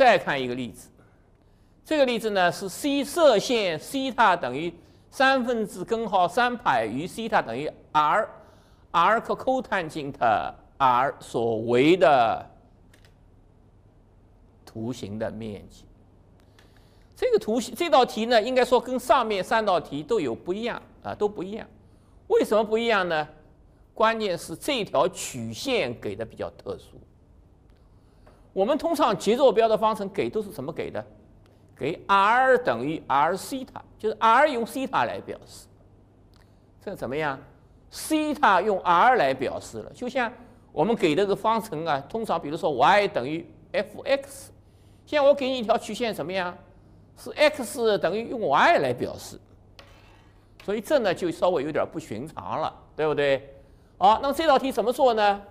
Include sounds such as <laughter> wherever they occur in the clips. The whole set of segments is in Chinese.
再看一个例子，这个例子呢是 c 射线西塔等于三分之根号三派与西塔等于 r，r 可 cotangent r 所为的图形的面积。这个图形这道题呢，应该说跟上面三道题都有不一样啊，都不一样。为什么不一样呢？关键是这条曲线给的比较特殊。我们通常节奏标的方程给都是什么给的？给 r 等于 r 西塔，就是 r 用西塔来表示。这怎么样？西塔用 r 来表示了，就像我们给这个方程啊，通常比如说 y 等于 f(x)，现在我给你一条曲线，怎么样？是 x 等于用 y 来表示，所以这呢就稍微有点不寻常了，对不对？好，那么这道题怎么做呢？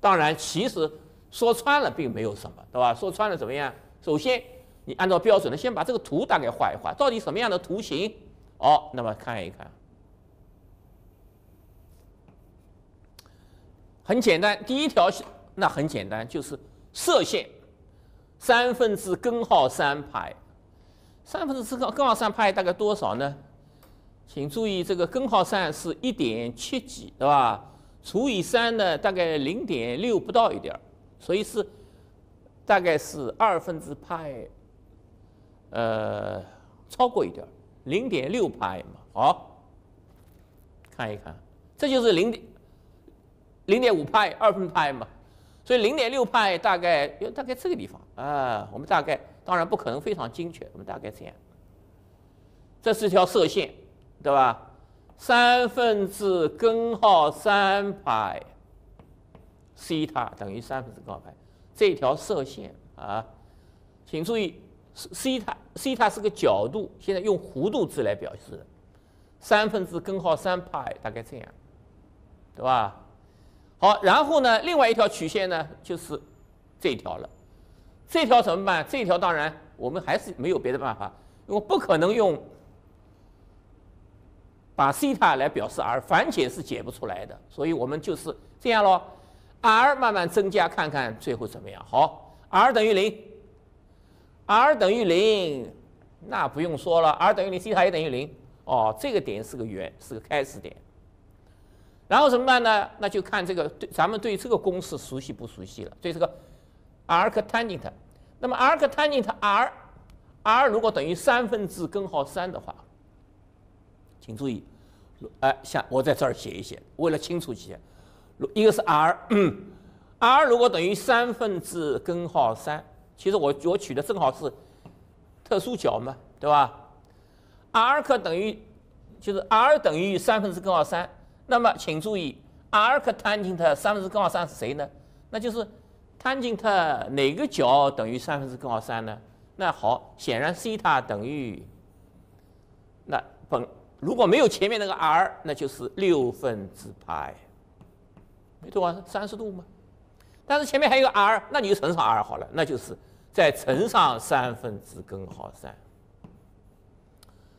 当然，其实说穿了并没有什么，对吧？说穿了怎么样？首先，你按照标准的先把这个图大概画一画，到底什么样的图形？哦，那么看一看，很简单，第一条那很简单，就是射线三分之根号三派。三分之四根根号三派大概多少呢？请注意，这个根号三是一点七几，对吧？除以三呢，大概零点六不到一点儿，所以是大概是二分之派，呃，超过一点儿，零点六派嘛。好，看一看，这就是零点零点五派，二分派嘛。所以零点六派大概大概这个地方啊，我们大概。当然不可能非常精确，我们大概这样。这是一条射线，对吧？三分之根号三派西塔等于三分之根号派，这条射线啊，请注意，西塔西塔是个角度，现在用弧度值来表示。三分之根号三派大概这样，对吧？好，然后呢，另外一条曲线呢，就是这条了。这条怎么办？这条当然我们还是没有别的办法，因为不可能用把西塔来表示 r，反解是解不出来的，所以我们就是这样咯 r 慢慢增加，看看最后怎么样。好，r 等于零，r 等于零，那不用说了，r 等于零，西塔也等于零。哦，这个点是个圆，是个开始点。然后怎么办呢？那就看这个对咱们对这个公式熟悉不熟悉了？对这个。arctangent，那么 arctangent r，r 如果等于三分之根号三的话，请注意，哎，像我在这儿写一写，为了清楚些，一个是 r，r <clears throat> 如果等于三分之根号三，其实我我取的正好是特殊角嘛，对吧？r 可等于就是 r 等于三分之根号三，那么请注意，R 可 Tangent 三分之根号三是谁呢？那就是。tangent 哪个角等于三分之根号三呢？那好，显然西塔等于那本如果没有前面那个 r，那就是六分之派，没错啊，三十度嘛。但是前面还有个 r，那你就乘上 r 好了，那就是再乘上三分之根号三。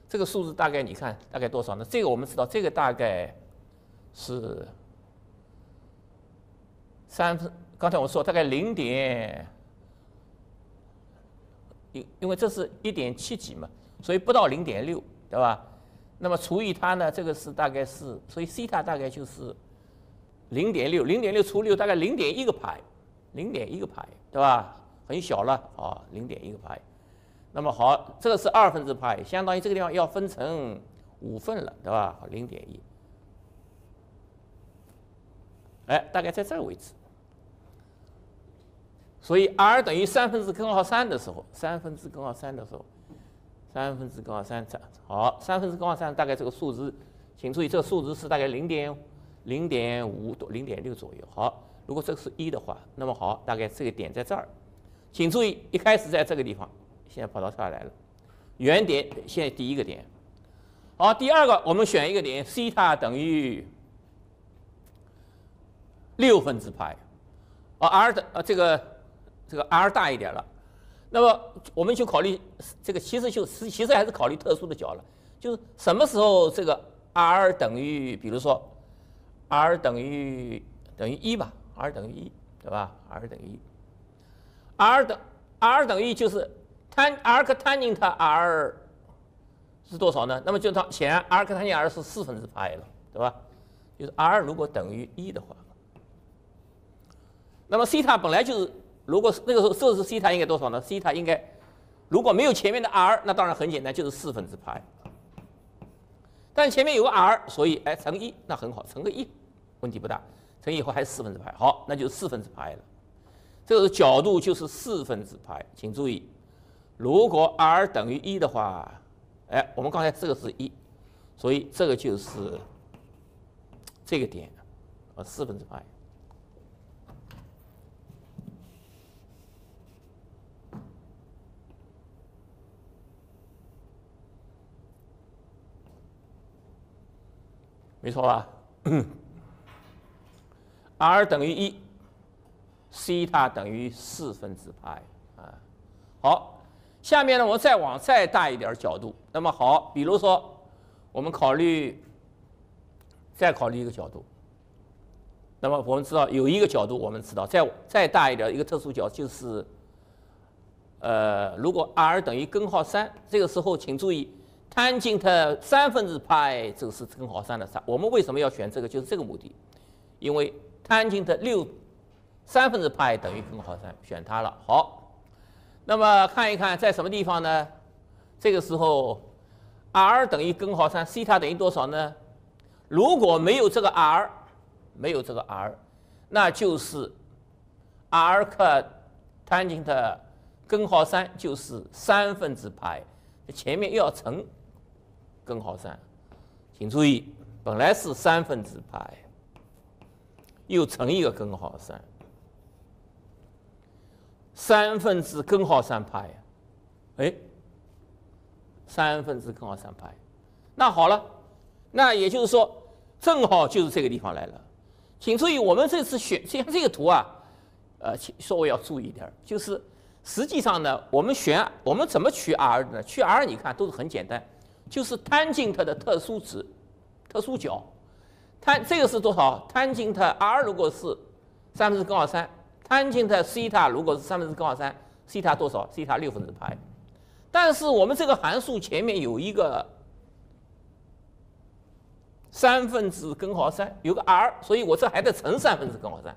这个数字大概你看大概多少呢？这个我们知道，这个大概是三分。刚才我说大概零点，因因为这是一点七几嘛，所以不到零点六，对吧？那么除以它呢，这个是大概是，所以西塔大概就是零点六，零点六除六大概零点一个派，零点一个派，对吧？很小了啊，零点一个派。那么好，这个是二分之派，相当于这个地方要分成五份了，对吧？零点一，哎，大概在这个位置。所以 r 等于三分之根号三的时候，三分之根号三的时候，三分之根号三这样子好，三分之根号三大概这个数值，请注意这个数值是大概零点零点五多零点六左右。好，如果这个是一的话，那么好，大概这个点在这儿，请注意一开始在这个地方，现在跑到这儿来了，原点现在第一个点。好，第二个我们选一个点，西塔等于六分之派，而 r 的呃这个。这个 r 大一点了，那么我们就考虑这个，其实就其实还是考虑特殊的角了，就是什么时候这个 r 等于，比如说 r 等于等于一吧，r 等于一，对吧？r 等于一，r 等 r 等于一就是 tan r 克 tan 它 r 是多少呢？那么就它显然 r 克 tan r 是四分之派了，对吧？就是 r 如果等于一的话，那么西塔本来就是，如果那个时候设置西塔应该多少呢？西塔应该如果没有前面的 r，那当然很简单，就是四分之派。但前面有个 r，所以哎乘一，那很好，乘个一，问题不大。乘以后还是四分之派，好，那就是四分之派了。这个角度就是四分之派，请注意，如果 r 等于一的话，哎，我们刚才这个是一，所以这个就是这个点，呃，四分之派。没错吧？r 等于一，西塔等于四分之派啊。好，下面呢，我再往再大一点角度。那么好，比如说，我们考虑再考虑一个角度。那么我们知道有一个角度，我们知道再再大一点一个特殊角就是，呃，如果 r 等于根号三，这个时候请注意。tangent 三分之派，这个是根号三的三。我们为什么要选这个？就是这个目的，因为 tan 的六三分之派等于根号三，选它了。好，那么看一看在什么地方呢？这个时候，r 等于根号三，西塔等于多少呢？如果没有这个 r，没有这个 r，那就是 r 克 tan 的根号三就是三分之派，前面又要乘。根号三，请注意，本来是三分之派，又乘一个根号三，三分之根号三派，哎，三分之根号三派，那好了，那也就是说，正好就是这个地方来了。请注意，我们这次选像这个图啊，呃，稍微要注意一点，就是实际上呢，我们选我们怎么取 r 呢？取 r，你看都是很简单。就是 tangent 的特殊值，特殊角，tan 这个是多少？tangent r 如果是三分之根号三，tangent 西塔如果是三分之根号三，西塔多少？西塔六分之派。但是我们这个函数前面有一个三分之根号三，有个 r，所以我这还得乘三分之根号三。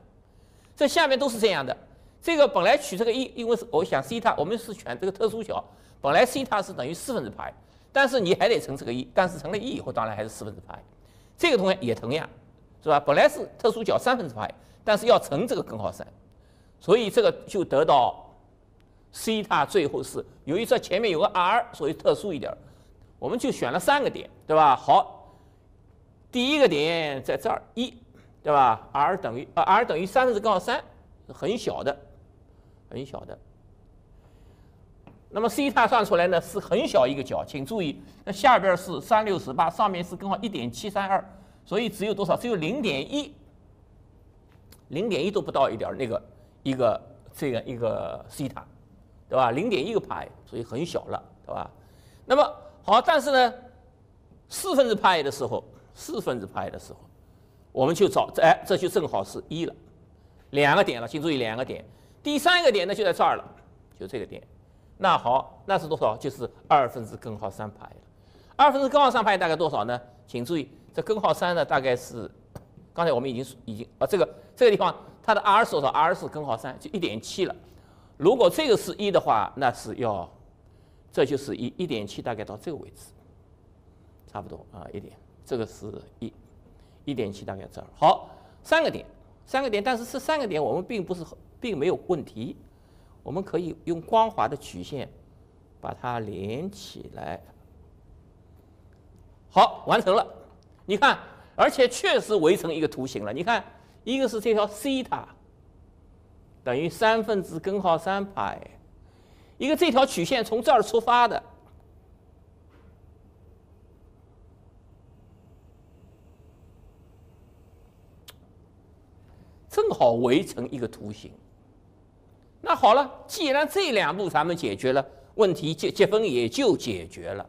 这下面都是这样的。这个本来取这个一，因为是我想西塔，我们是选这个特殊角，本来西塔是等于四分之派。但是你还得乘这个一，但是乘了一以后，当然还是四分之派。这个同学也同样，是吧？本来是特殊角三分之派，但是要乘这个根号三，所以这个就得到西塔最后是由于这前面有个 r，所以特殊一点，我们就选了三个点，对吧？好，第一个点在这儿一，对吧？r 等于呃 r 等于三分之根号三，很小的，很小的。那么西塔算出来呢是很小一个角，请注意，那下边是三六十八，上面是根号一点七三二，所以只有多少？只有零点一，零点一都不到一点那个一个这个一个西塔，对吧？零点一个派，所以很小了，对吧？那么好，但是呢，四分之派的时候，四分之派的时候，我们就找，哎，这就正好是一了，两个点了，请注意两个点，第三个点呢就在这儿了，就这个点。那好，那是多少？就是二分之根号三派了。二分之根号三派大概多少呢？请注意，这根号三呢，大概是刚才我们已经已经啊，这个这个地方它的 r 是多少？r 是根号三，就一点七了。如果这个是一的话，那是要这就是一一点七，大概到这个位置，差不多啊，一点，这个是一一点七，大概这儿。好，三个点，三个点，但是这三个点我们并不是并没有问题。我们可以用光滑的曲线把它连起来。好，完成了。你看，而且确实围成一个图形了。你看，一个是这条西塔等于三分之根号三派，一个这条曲线从这儿出发的，正好围成一个图形。那好了，既然这两步咱们解决了，问题结结分也就解决了，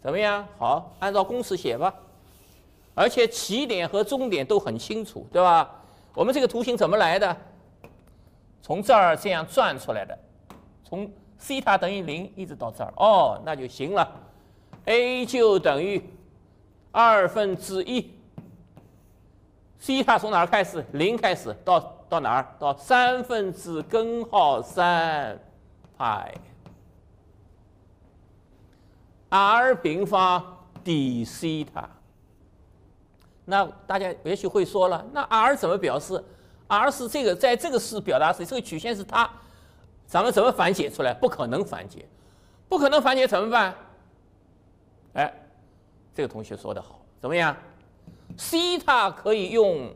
怎么样？好，按照公式写吧。而且起点和终点都很清楚，对吧？我们这个图形怎么来的？从这儿这样转出来的，从西塔等于零一直到这儿，哦，那就行了。a 就等于二分之一，西塔从哪儿开始？零开始，到到哪儿？到三分之根号三派 r 平方 d 西塔。那大家也许会说了，那 r 怎么表示？r 是这个，在这个式表达式，这个曲线是它，咱们怎么反解出来？不可能反解，不可能反解怎么办？哎，这个同学说的好，怎么样？西塔可以用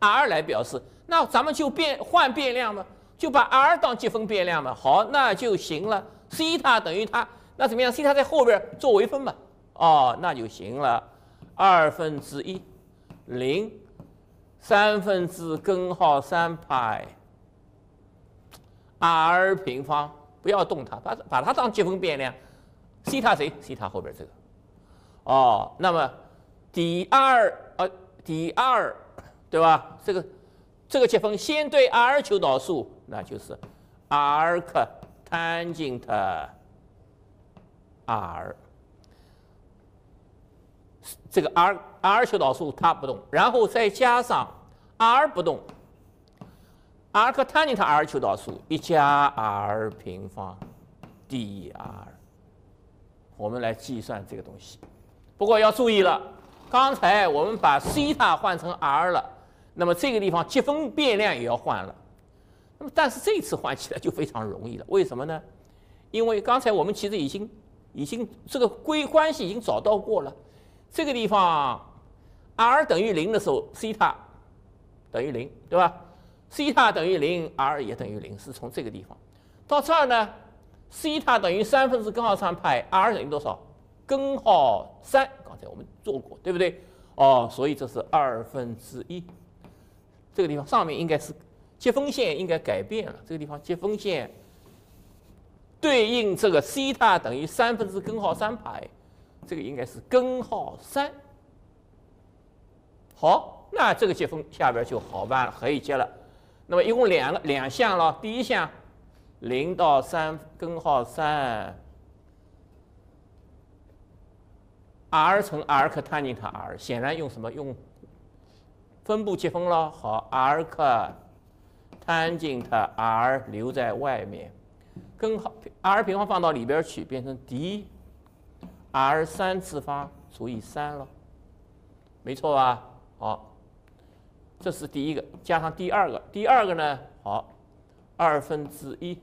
r 来表示，那咱们就变换变量嘛，就把 r 当积分变量嘛。好，那就行了。西塔等于它，那怎么样？西塔在后边做微分嘛。哦，那就行了。二分之一零三分之根号三派 r 平方，不要动它，把把它当积分变量。西塔谁？西塔后边这个。哦，那么 d 二呃 d 二对吧？这个这个积分先对 r 求导数，那就是 arc tangent r。这个 r r 求导数它不动，然后再加上 r 不动，arc tangent r 求导数一加 r 平方 dr，我们来计算这个东西。不过要注意了，刚才我们把西塔换成 r 了，那么这个地方积分变量也要换了。那么但是这次换起来就非常容易了，为什么呢？因为刚才我们其实已经已经这个归关系已经找到过了。这个地方，r 等于零的时候，西塔等于零，对吧？西塔等于零，r 也等于零，是从这个地方到这儿呢。西塔等于三分之根号三派，r 等于多少？根号三。刚才我们做过，对不对？哦，所以这是二分之一。这个地方上面应该是接分线应该改变了。这个地方接分线对应这个西塔等于三分之根号三派。这个应该是根号三，好，那这个积分下边就好办了，可以接了。那么一共两个两项了，第一项零到三根号三，r 乘 r 克 tan 塔 r，显然用什么用分布积分了。好，r 克 tangent r 留在外面，根号 r 平方放到里边去，变成 d。r 三次方除以三了，没错吧？好，这是第一个，加上第二个，第二个呢？好，二分之一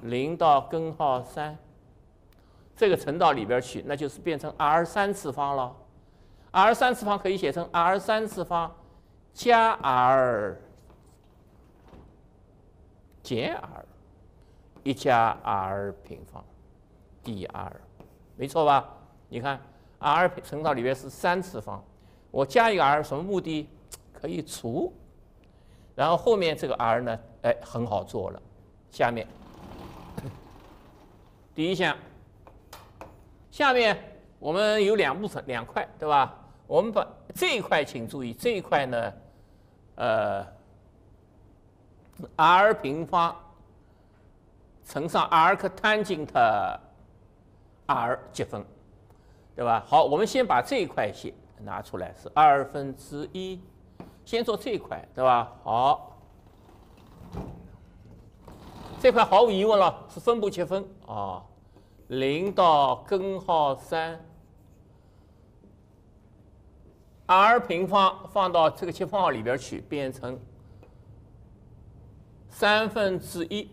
零到根号三，这个乘到里边去，那就是变成 r 三次方了。R 三次方可以写成 r 三次方加 r 减 r 一加 r 平方 dr。没错吧？你看，r 乘到里面是三次方，我加一个 r 什么目的？可以除，然后后面这个 r 呢？哎，很好做了。下面第一项，下面我们有两部分两块，对吧？我们把这一块，请注意这一块呢，呃，r 平方乘上 arc tangent。r 积分，对吧？好，我们先把这一块先拿出来，是二分之一，先做这一块，对吧？好，这块毫无疑问了，是分布积分啊，零到根号三，r 平方放到这个积分号里边去，变成三分之一。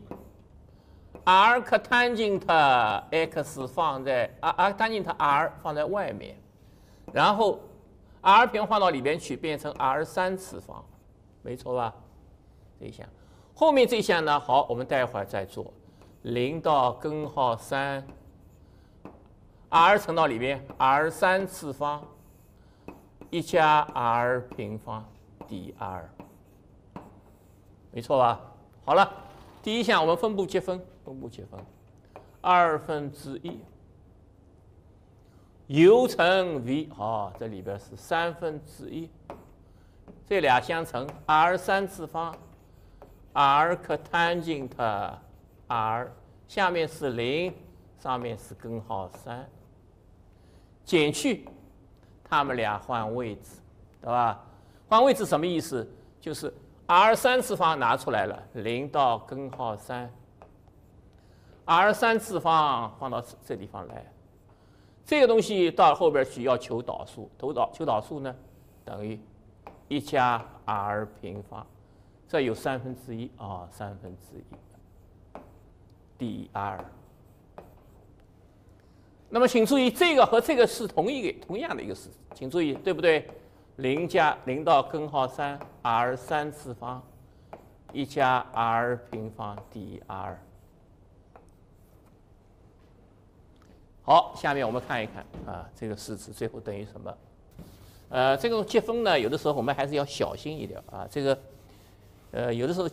r 克 tangent x 放在 r r tangent r 放在外面，然后 r 平方放到里边去，变成 r 三次方，没错吧？这一项，后面这一项呢？好，我们待会儿再做。零到根号三，r 乘到里边，r 三次方，一加 r 平方 dr，没错吧？好了，第一项我们分布积分。分布积分，二分之一 u 乘 v，好，这里边是三分之一，这俩相乘，r 三次方，r 克 tangent r，下面是零，上面是根号三，减去，它们俩换位置，对吧？换位置什么意思？就是 r 三次方拿出来了，零到根号三，r 三次方放到这地方来，这个东西到后边去要求导数，求导求导数呢，等于一加 r 平方，这有三分之一啊，三分之一 dr。那么请注意，这个和这个是同一个同样的一个式子，请注意，对不对？零加零到根号三 r 三次方，一加 r 平方 dr。好，下面我们看一看啊，这个式子最后等于什么？呃，这种积分呢，有的时候我们还是要小心一点啊。这个，呃，有的时候，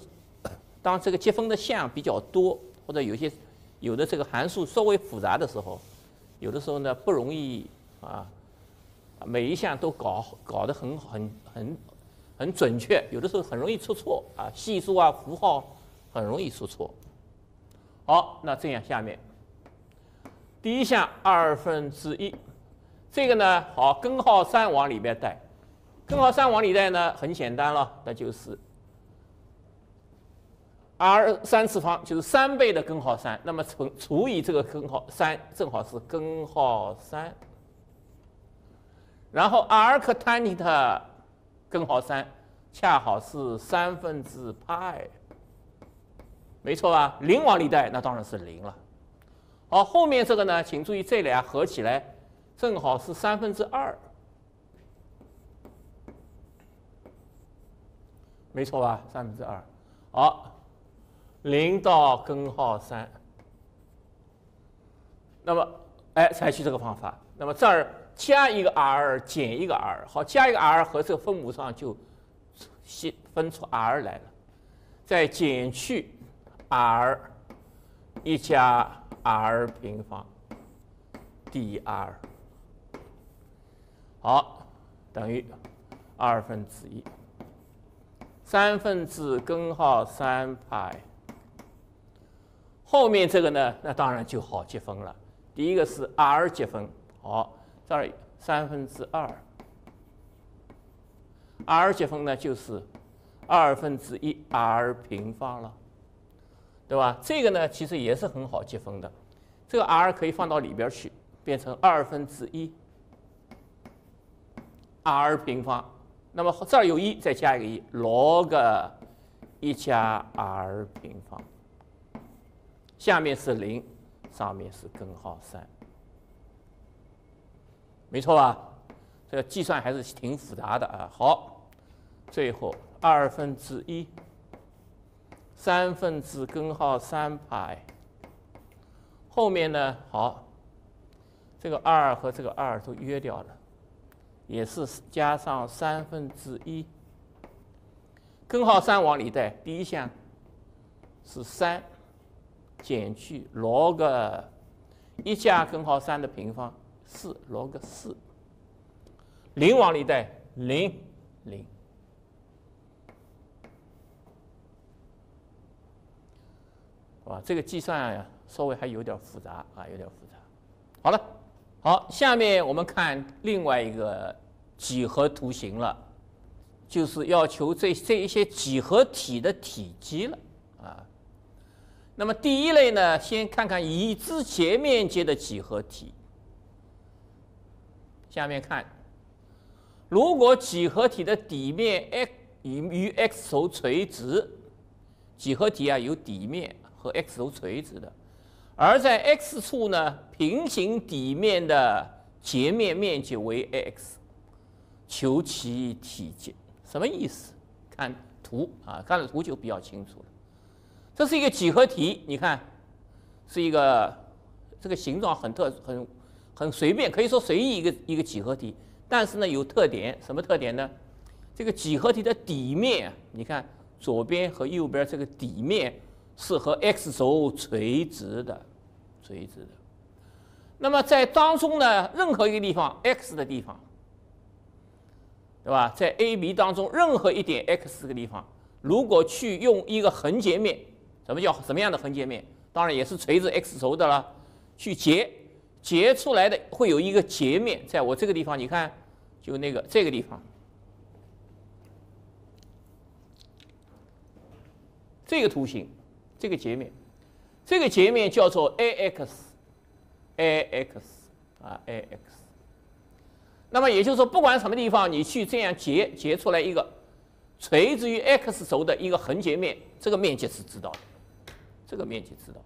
当这个积分的项比较多，或者有些有的这个函数稍微复杂的时候，有的时候呢不容易啊，每一项都搞搞得很很很很准确，有的时候很容易出错啊，系数啊符号很容易出错。好，那这样下面第一项二分之一，这个呢好根号三往里面带，根号三往里带呢很简单了，那就是。R 三次方就是三倍的根号三，那么乘除以这个根号三，正好是根号三。然后 arctanit 根号三，恰好是三分之派，没错吧？零往里带，那当然是零了。好，后面这个呢，请注意这俩合起来正好是三分之二，没错吧？三分之二。好。零到根号三，那么，哎，采取这个方法。那么这儿加一个 r，减一个 r，好，加一个 r 和这个分母上就析分出 r 来了。再减去 r，一加 r 平方 dr，好，等于二分之一，三分之根号三派。后面这个呢，那当然就好积分了。第一个是 r 积分，好，这儿三分之二，r 积分呢就是二分之一 r 平方了，对吧？这个呢其实也是很好积分的，这个 r 可以放到里边去，变成二分之一 r 平方。那么这儿有一，再加一个一，log 一加 r 平方。下面是零，上面是根号三，没错吧？这个计算还是挺复杂的啊。好，最后二分之一，三分之根号三派，后面呢？好，这个二和这个二都约掉了，也是加上三分之一，根号三往里带，第一项是三。减去 log 一加根号三的平方四 log 四，零往里带零零，啊，这个计算呀稍微还有点复杂啊，有点复杂。好了，好，下面我们看另外一个几何图形了，就是要求这这一些几何体的体积了啊。那么第一类呢，先看看已知截面积的几何体。下面看，如果几何体的底面 x 与与 x 轴垂直，几何体啊有底面和 x 轴垂直的，而在 x 处呢，平行底面的截面面积为 ax，求其体积，什么意思？看图啊，看了图就比较清楚了。这是一个几何体，你看，是一个这个形状很特很很随便，可以说随意一个一个几何体。但是呢，有特点，什么特点呢？这个几何体的底面，你看左边和右边这个底面是和 x 轴垂直的，垂直的。那么在当中呢，任何一个地方 x 的地方，对吧？在 AB 当中任何一点 x 这个地方，如果去用一个横截面。什么叫什么样的横截面？当然也是垂直 x 轴的了，去截，截出来的会有一个截面，在我这个地方，你看，就那个这个地方，这个图形，这个截面，这个截面叫做 ax，ax 啊 ax。那么也就是说，不管什么地方，你去这样截截出来一个垂直于 x 轴的一个横截面，这个面积是知道的。这个面积知道，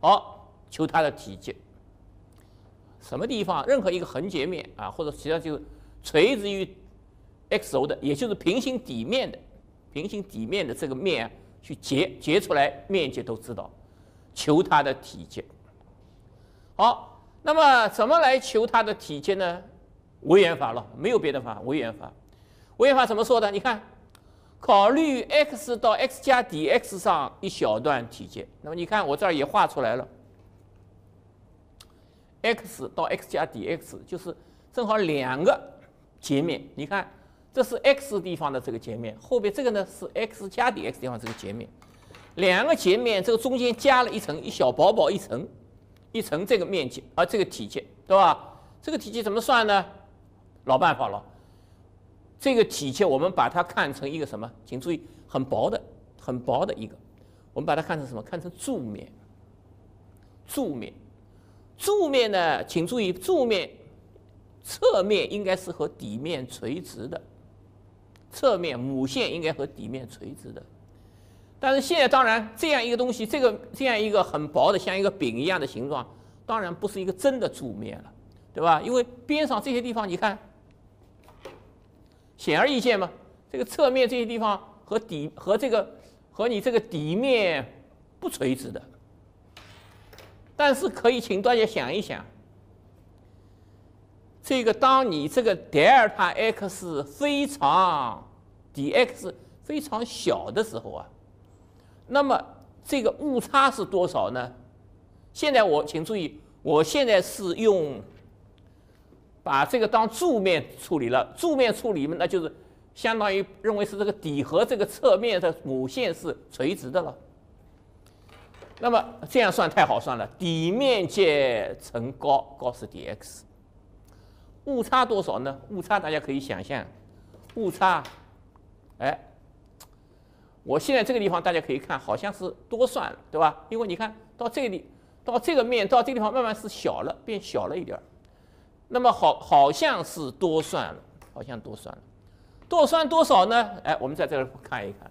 好，求它的体积。什么地方？任何一个横截面啊，或者实际上就是垂直于 x 轴的，也就是平行底面的，平行底面的这个面去截截出来面积都知道，求它的体积。好，那么怎么来求它的体积呢？微元法了，没有别的法，微元法。微元法怎么说的？你看。考虑 x 到 x 加 dx 上一小段体积，那么你看我这儿也画出来了。x 到 x 加 dx 就是正好两个截面，你看这是 x 地方的这个截面，后边这个呢是 x 加 dx 地方这个截面，两个截面这个中间加了一层一小薄薄一层，一层这个面积，而这个体积，对吧？这个体积怎么算呢？老办法了。这个体积我们把它看成一个什么？请注意，很薄的、很薄的一个，我们把它看成什么？看成柱面。柱面，柱面呢？请注意，柱面侧面应该是和底面垂直的，侧面母线应该和底面垂直的。但是现在当然这样一个东西，这个这样一个很薄的，像一个饼一样的形状，当然不是一个真的柱面了，对吧？因为边上这些地方，你看。显而易见嘛，这个侧面这些地方和底和这个和你这个底面不垂直的，但是可以请大家想一想，这个当你这个德尔塔 x 非常 dx 非常小的时候啊，那么这个误差是多少呢？现在我请注意，我现在是用。把这个当柱面处理了，柱面处理嘛，那就是相当于认为是这个底和这个侧面的母线是垂直的了。那么这样算太好算了，底面积乘高，高是 dx，误差多少呢？误差大家可以想象，误差，哎，我现在这个地方大家可以看，好像是多算了，对吧？因为你看到这里，到这个面，到这个地方慢慢是小了，变小了一点儿。那么好，好像是多算了，好像多算了，多算多少呢？哎，我们在这儿看一看。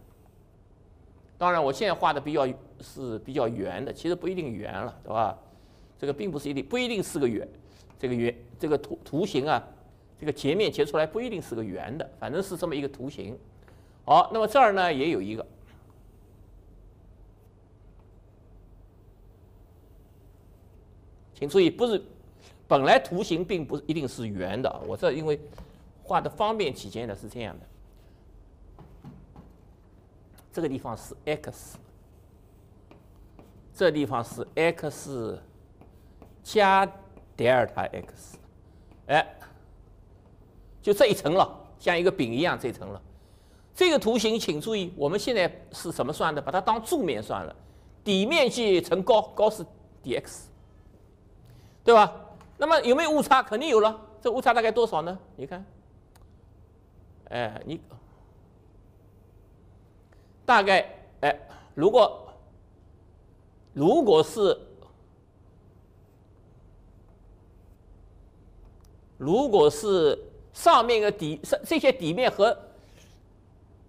当然，我现在画的比较是比较圆的，其实不一定圆了，对吧？这个并不是一定不一定是个圆，这个圆这个图图形啊，这个截面截出来不一定是个圆的，反正是这么一个图形。好，那么这儿呢也有一个，请注意，不是。本来图形并不一定是圆的，我这因为画的方便起见呢是这样的，这个地方是 x，这地方是 x 加德尔塔 x，哎，就这一层了，像一个饼一样这一层了。这个图形请注意，我们现在是怎么算的？把它当柱面算了，底面积乘高，高是 dx，对吧？那么有没有误差？肯定有了。这误差大概多少呢？你看，哎，你大概哎，如果如果是如果是上面的底上这些底面和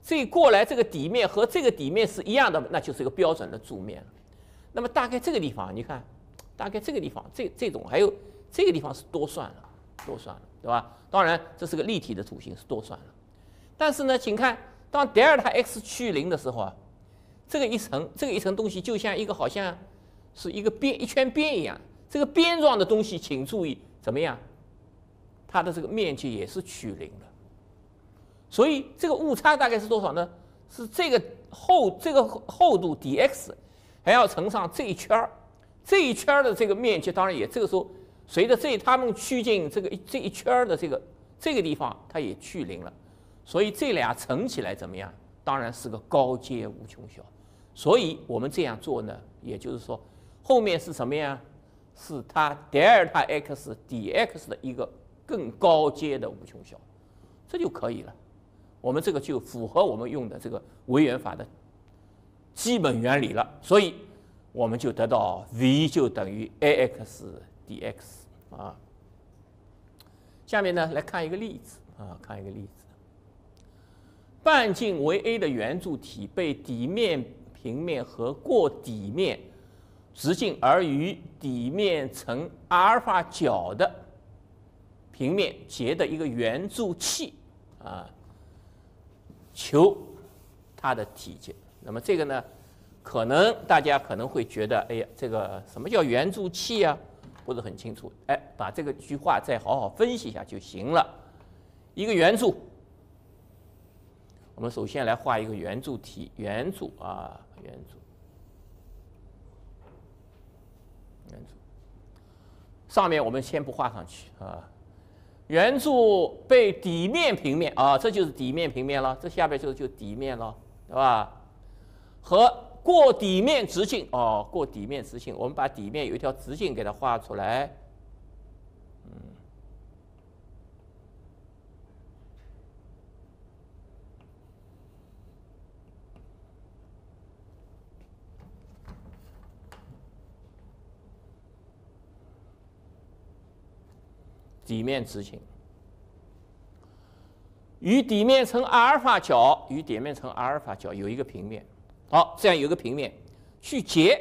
这过来这个底面和这个底面是一样的，那就是一个标准的柱面。那么大概这个地方，你看，大概这个地方，这这种还有。这个地方是多算了，多算了，对吧？当然，这是个立体的图形，是多算了。但是呢，请看，当德尔塔 x 趋于零的时候啊，这个一层，这个一层东西就像一个好像是一个边一圈边一样，这个边状的东西，请注意怎么样？它的这个面积也是趋于零的。所以这个误差大概是多少呢？是这个厚这个厚度 dx 还要乘上这一圈儿，这一圈儿的这个面积，当然也这个时候。随着这他们趋近这个这一圈儿的这个这个地方，它也趋零了，所以这俩乘起来怎么样？当然是个高阶无穷小。所以我们这样做呢，也就是说，后面是什么呀？是它德尔塔 x dx 的一个更高阶的无穷小，这就可以了。我们这个就符合我们用的这个微元法的基本原理了。所以我们就得到 v 就等于 ax dx 啊。下面呢来看一个例子啊，看一个例子。半径为 a 的圆柱体被底面平面和过底面。直径而与底面呈阿尔法角的平面结的一个圆柱器啊，求它的体积。那么这个呢，可能大家可能会觉得，哎呀，这个什么叫圆柱器啊？不是很清楚。哎，把这个句话再好好分析一下就行了。一个圆柱，我们首先来画一个圆柱体，圆柱啊，圆柱。圆柱上面我们先不画上去啊，圆柱被底面平面啊，这就是底面平面了，这下边就是就底面了，对吧？和过底面直径哦，过底面直径，我们把底面有一条直径给它画出来。底面直径与底面呈阿尔法角，与底面呈阿尔法角有一个平面，好，这样有个平面去截，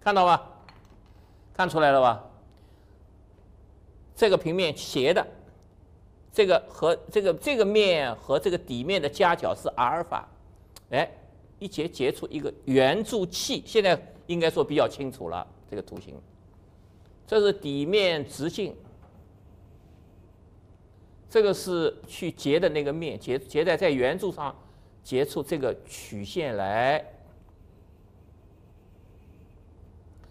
看到吧？看出来了吧？这个平面斜的。这个和这个这个面和这个底面的夹角是阿尔法，哎，一截截出一个圆柱器，现在应该说比较清楚了。这个图形，这是底面直径，这个是去截的那个面，截截在在圆柱上截出这个曲线来，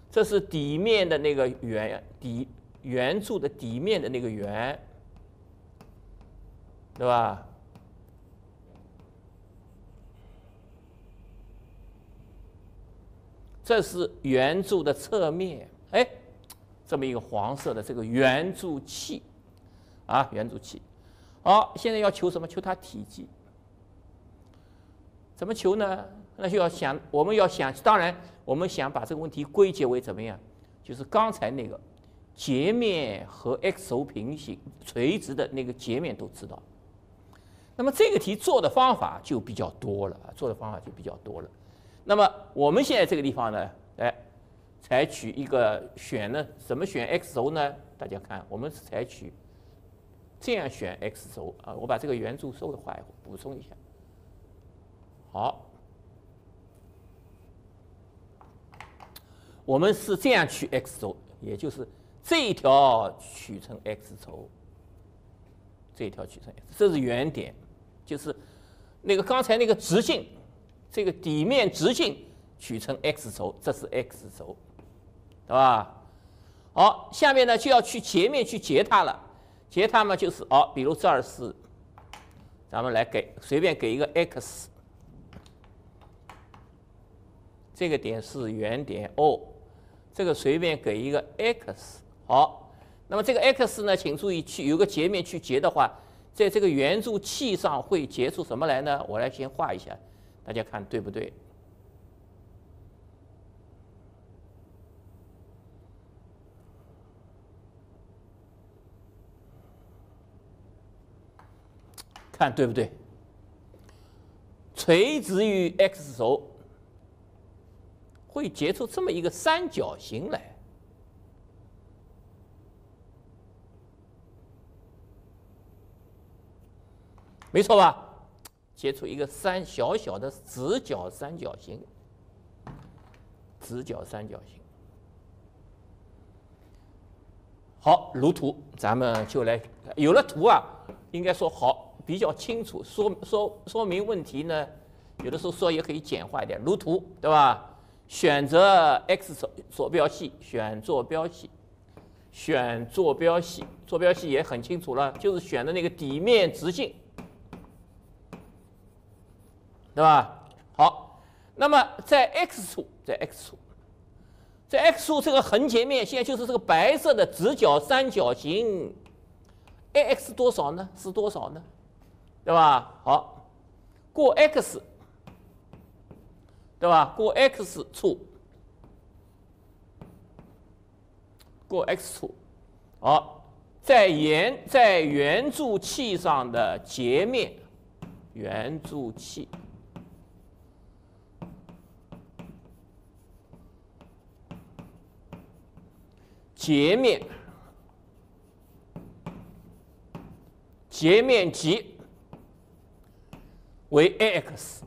这是底面的那个圆底圆柱的底面的那个圆。对吧？这是圆柱的侧面，哎，这么一个黄色的这个圆柱器，啊，圆柱器。好，现在要求什么？求它体积。怎么求呢？那就要想，我们要想，当然，我们想把这个问题归结为怎么样？就是刚才那个截面和 x 轴平行垂直的那个截面都知道。那么这个题做的方法就比较多了，做的方法就比较多了。那么我们现在这个地方呢，哎，采取一个选呢，怎么选 x 轴呢？大家看，我们是采取这样选 x 轴啊。我把这个圆柱稍微画一补充一下。好，我们是这样取 x 轴，也就是这一条取成 x 轴，这一条取成 x，这是原点。就是那个刚才那个直径，这个底面直径取成 x 轴，这是 x 轴，对吧？好，下面呢就要去截面去截它了，截它嘛就是哦，比如这儿是，咱们来给随便给一个 x，这个点是原点 O，这个随便给一个 x，好，那么这个 x 呢，请注意去有个截面去截的话。在这个圆柱器上会截出什么来呢？我来先画一下，大家看对不对？看对不对？垂直于 x 轴会结出这么一个三角形来。没错吧？接出一个三小小的直角三角形，直角三角形。好，如图，咱们就来有了图啊，应该说好比较清楚，说说说明问题呢。有的时候说也可以简化一点，如图，对吧？选择 x 坐坐标系，选坐标系，选坐标系，坐标系也很清楚了，就是选的那个底面直径，对吧？好，那么在 x 处，在 x 处，在 x 处这个横截面现在就是这个白色的直角三角形，ax 多少呢？是多少呢？对吧？好，过 x，对吧？过 x 处，过 x 处，好，在圆在圆柱器上的截面，圆柱器，截面，截面积。为 a x，x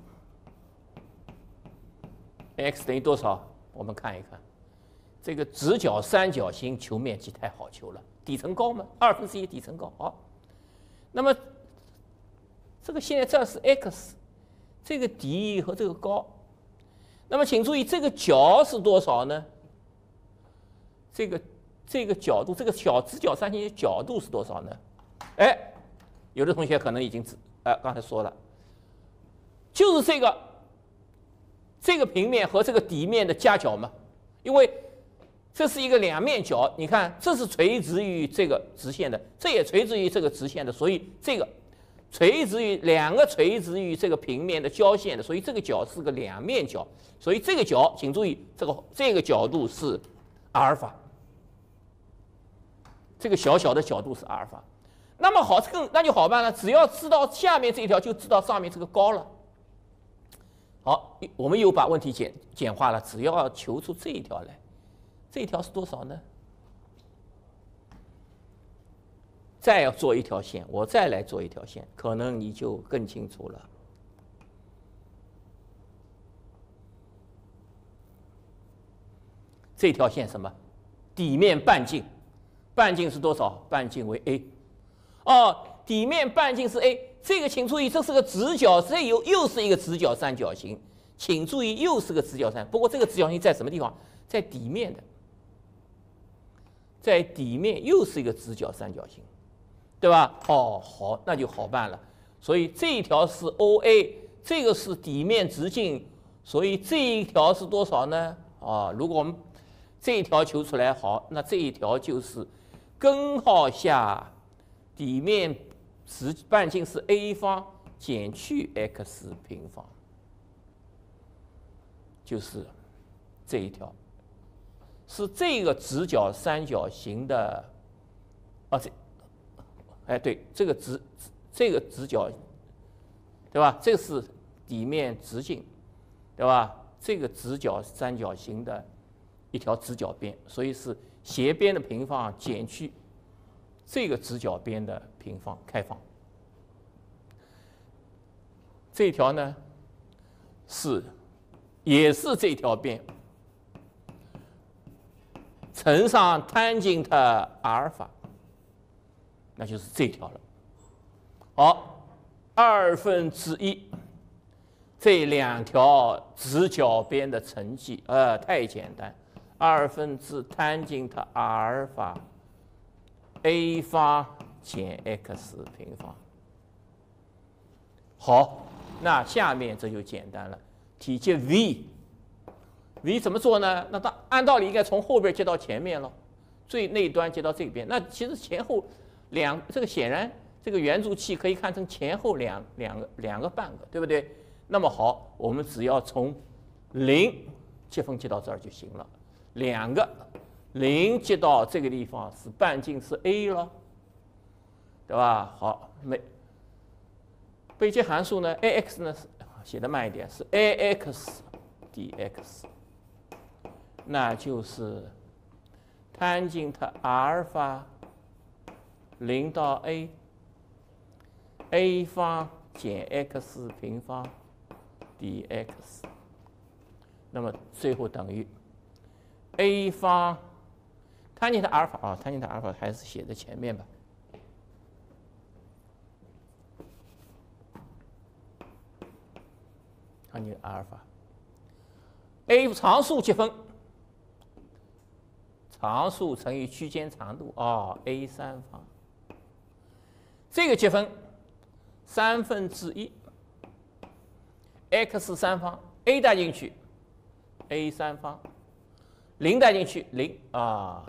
等于多少？我们看一看，这个直角三角形求面积太好求了，底乘高嘛，二分之一底乘高。好，那么这个现在这是 x，这个底和这个高，那么请注意这个角是多少呢？这个这个角度，这个小直角三角形角度是多少呢？哎，有的同学可能已经知，哎，刚才说了。就是这个，这个平面和这个底面的夹角嘛，因为这是一个两面角，你看这是垂直于这个直线的，这也垂直于这个直线的，所以这个垂直于两个垂直于这个平面的交线的，所以这个角是个两面角，所以这个角请注意，这个这个角度是阿尔法，这个小小的角度是阿尔法，那么好，更那就好办了，只要知道下面这一条，就知道上面这个高了。好，我们又把问题简简化了，只要求出这一条来，这一条是多少呢？再要做一条线，我再来做一条线，可能你就更清楚了。这条线什么？底面半径，半径是多少？半径为 a。哦，底面半径是 a。这个请注意，这是个直角，这又又是一个直角三角形。请注意，又是个直角三。不过这个直角形在什么地方？在底面的，在底面又是一个直角三角形，对吧？哦，好，那就好办了。所以这一条是 O A，这个是底面直径，所以这一条是多少呢？啊，如果我们这一条求出来，好，那这一条就是根号下底面。直半径是 a 方减去 x 平方，就是这一条，是这个直角三角形的，啊这，哎对，这个直这个直角，对吧？这是底面直径，对吧？这个直角三角形的一条直角边，所以是斜边的平方减去。这个直角边的平方开放，这条呢是也是这条边乘上 tan 阿尔法，那就是这条了。好，二分之一这两条直角边的乘积，呃，太简单，二分之 tangent 阿尔法。a 方减 x 平方，好，那下面这就简单了。体积 v，v 怎么做呢？那它按道理应该从后边接到前面了，最内端接到这边。那其实前后两，这个显然这个圆柱器可以看成前后两两个两个半个，对不对？那么好，我们只要从零接缝接到这儿就行了，两个。零接到这个地方是半径是 a 了，对吧？好，没被接函数呢？ax 呢是写的慢一点，是 ax dx，那就是 tan 阿尔法零到 a，a 方减 x 平方 dx，那么最后等于 a 方。tan 的阿尔法啊，tan 的阿尔法还是写在前面吧。tan 的阿尔法 a 常数积分，常数乘以区间长度啊，a 三方，这个积分三分之一 x 三方，a 带进去，a 三方，零带进去零啊，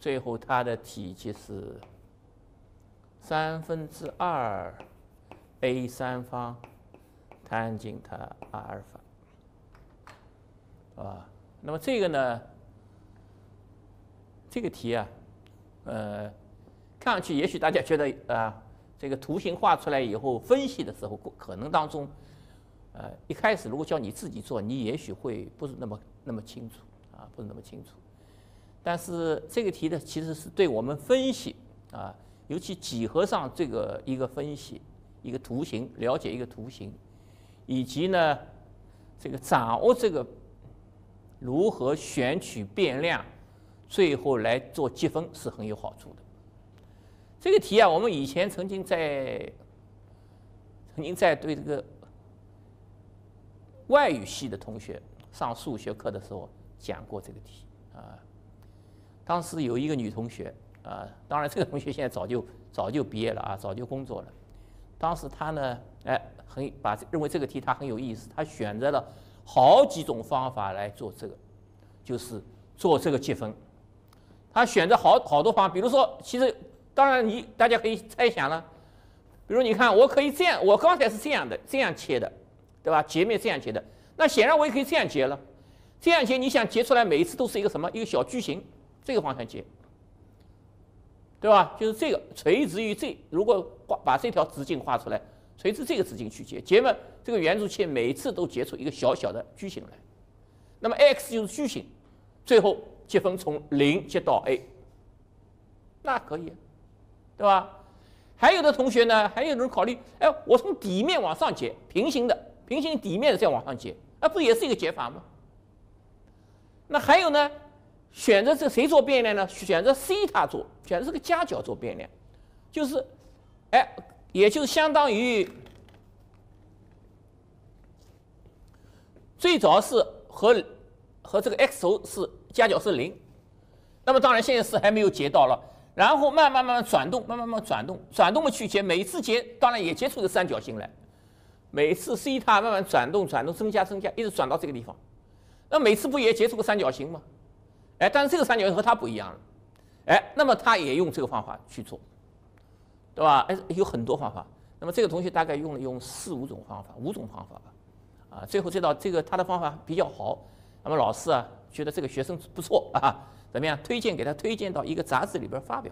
最后它的体积是三分之二 a 三方。摊进它阿尔法，啊，那么这个呢，这个题啊，呃，看上去也许大家觉得啊，这个图形画出来以后分析的时候，可能当中，呃，一开始如果叫你自己做，你也许会不是那么那么清楚啊，不是那么清楚。但是这个题呢，其实是对我们分析啊，尤其几何上这个一个分析，一个图形，了解一个图形。以及呢，这个掌握这个如何选取变量，最后来做积分是很有好处的。这个题啊，我们以前曾经在曾经在对这个外语系的同学上数学课的时候讲过这个题啊。当时有一个女同学啊，当然这个同学现在早就早就毕业了啊，早就工作了。当时她呢，哎。很把认为这个题它很有意思，她选择了好几种方法来做这个，就是做这个积分。他选择好好多方，比如说，其实当然你大家可以猜想了，比如你看，我可以这样，我刚才是这样的，这样切的，对吧？截面这样截的，那显然我也可以这样截了，这样截你想截出来每一次都是一个什么？一个小矩形，这个方向截，对吧？就是这个垂直于这，如果画把这条直径画出来。垂直这个直径去截，截嘛，这个圆柱切每次都截出一个小小的矩形来，那么 x 就是矩形，最后积分从零截到 a，那可以，对吧？还有的同学呢，还有人考虑，哎，我从底面往上截，平行的，平行底面的再往上截，那不也是一个解法吗？那还有呢，选择这谁做变量呢？选择西塔做，选择这个夹角做变量，就是，哎。也就相当于最早是和和这个 x 轴是夹角是零，那么当然现在是还没有截到了，然后慢慢慢慢转动，慢慢慢慢转动，转动的去截，每次截当然也截出个三角形来，每次西塔慢慢转动转动增加增加，一直转到这个地方，那每次不也截出个三角形吗？哎，但是这个三角形和它不一样了，哎，那么他也用这个方法去做。对吧？哎，有很多方法。那么这个同学大概用了用四五种方法，五种方法吧。啊，最后这道这个他的方法比较好。那么老师啊，觉得这个学生不错啊，怎么样？推荐给他推荐到一个杂志里边发表。